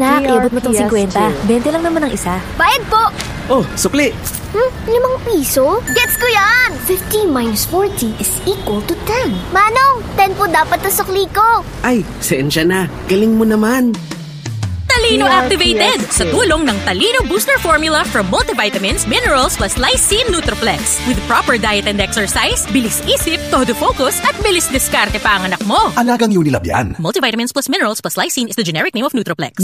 Anak, iabot mo tong 50. 20 lang naman ang isa. Bayad po! Oh, sukli. Hmm, limang piso? Gets ko yan! 50 minus 40 is equal to 10. Manong, 10 po dapat na sukli ko. Ay, sensya na. Galing mo naman. Talino activated sa tulong ng Talino Booster Formula from multivitamins, minerals plus lysine Nutriplex. With proper diet and exercise, bilis isip, todo focus at bilis diskarte pa ang anak mo. Alagang Unilab yan. Multivitamins plus minerals plus lysine is the generic name of Nutriplex.